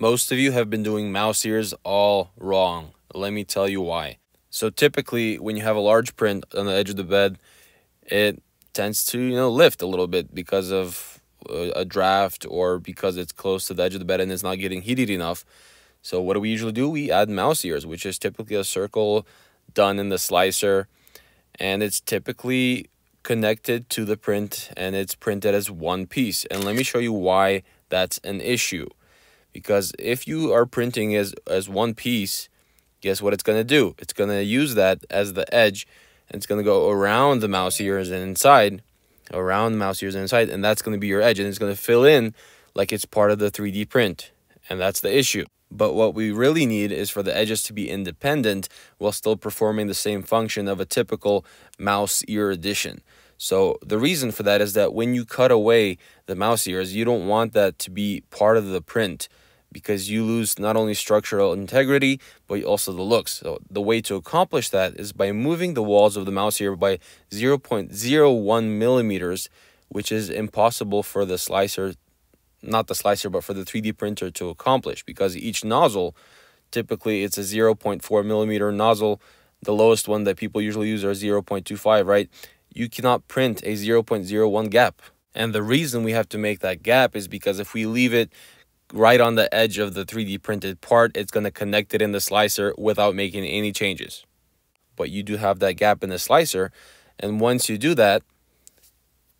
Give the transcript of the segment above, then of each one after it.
Most of you have been doing mouse ears all wrong. Let me tell you why. So typically when you have a large print on the edge of the bed, it tends to, you know, lift a little bit because of uh, a draft or because it's close to the edge of the bed and it's not getting heated enough. So what do we usually do? We add mouse ears, which is typically a circle done in the slicer and it's typically connected to the print and it's printed as one piece. And let me show you why that's an issue because if you are printing as as one piece guess what it's going to do? It's going to use that as the edge and it's going to go around the mouse ears and inside around the mouse ears and inside and that's going to be your edge and it's going to fill in like it's part of the 3d print and that's the issue. But what we really need is for the edges to be independent while still performing the same function of a typical mouse ear addition so the reason for that is that when you cut away the mouse ears, you don't want that to be part of the print because you lose not only structural integrity, but also the looks. So the way to accomplish that is by moving the walls of the mouse ear by 0.01 millimeters, which is impossible for the slicer, not the slicer, but for the 3D printer to accomplish because each nozzle, typically it's a 0.4 millimeter nozzle. The lowest one that people usually use are 0.25, right? You cannot print a 0.01 gap. And the reason we have to make that gap is because if we leave it right on the edge of the 3D printed part, it's going to connect it in the slicer without making any changes. But you do have that gap in the slicer. And once you do that,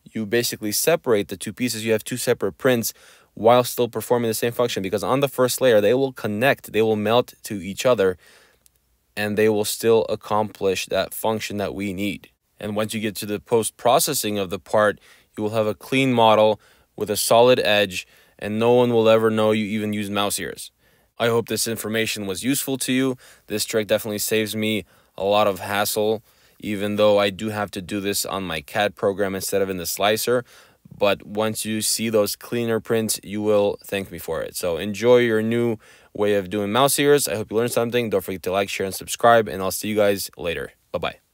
you basically separate the two pieces. You have two separate prints while still performing the same function because on the first layer, they will connect, they will melt to each other, and they will still accomplish that function that we need. And once you get to the post processing of the part, you will have a clean model with a solid edge, and no one will ever know you even use mouse ears. I hope this information was useful to you. This trick definitely saves me a lot of hassle, even though I do have to do this on my CAD program instead of in the slicer. But once you see those cleaner prints, you will thank me for it. So enjoy your new way of doing mouse ears. I hope you learned something. Don't forget to like, share, and subscribe, and I'll see you guys later. Bye bye.